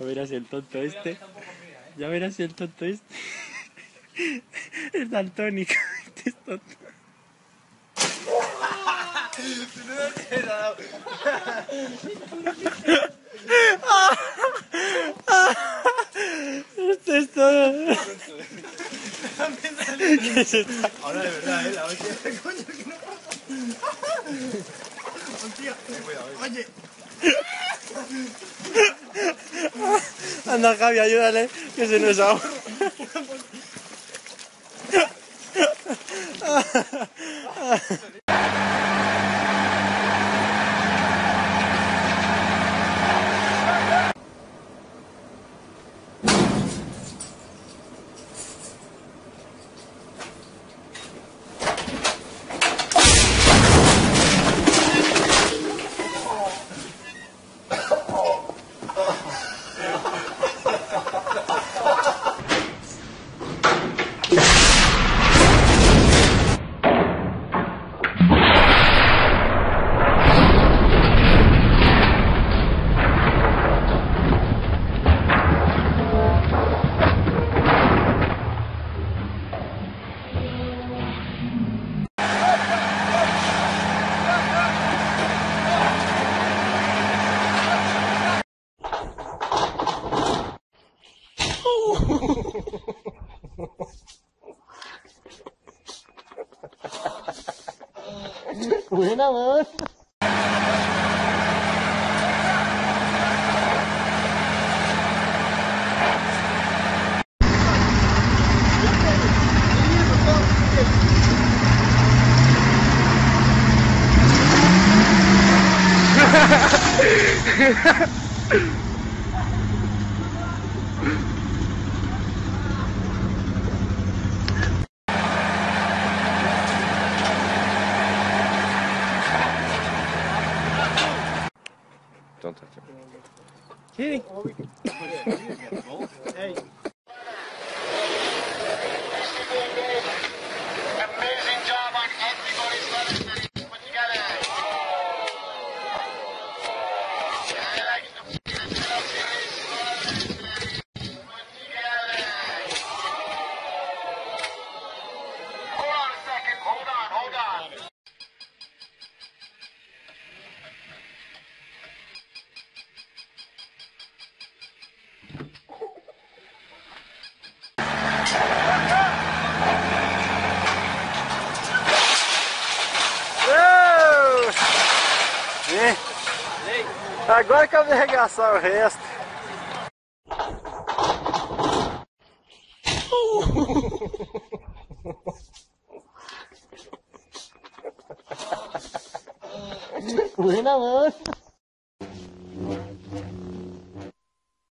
A ver si el tonto este. Ya verás el tonto este. Es daltónico. Este es tonto. Esto es todo. ¿Qué es esto? Ahora de verdad, eh, la hostia. Coño, que no pasa. Hostia, oye. Anda, Javi, ayúdale, que se nos ahoga. Buena, weón. Don't Hey. Agora que eu vou arregaçar o resto. Buena, mano.